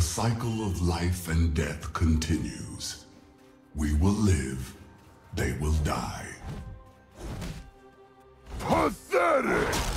The cycle of life and death continues. We will live, they will die. Pathetic!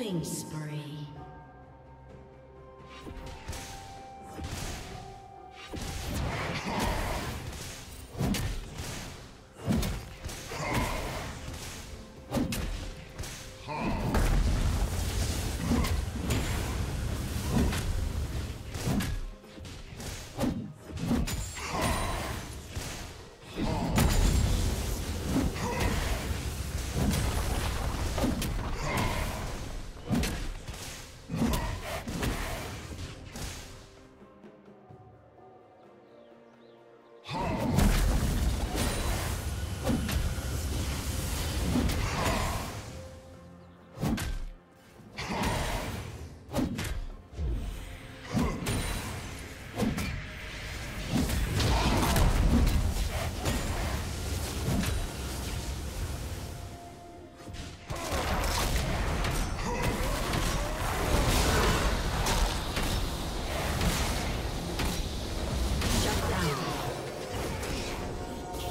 Killing spree.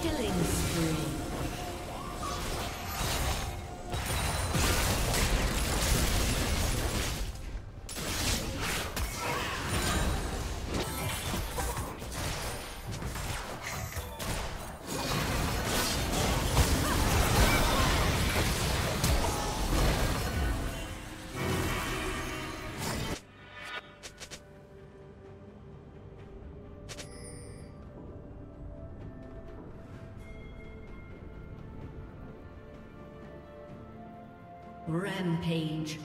Killing spree. Rampage.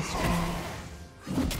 Destroyed.